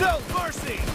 No mercy!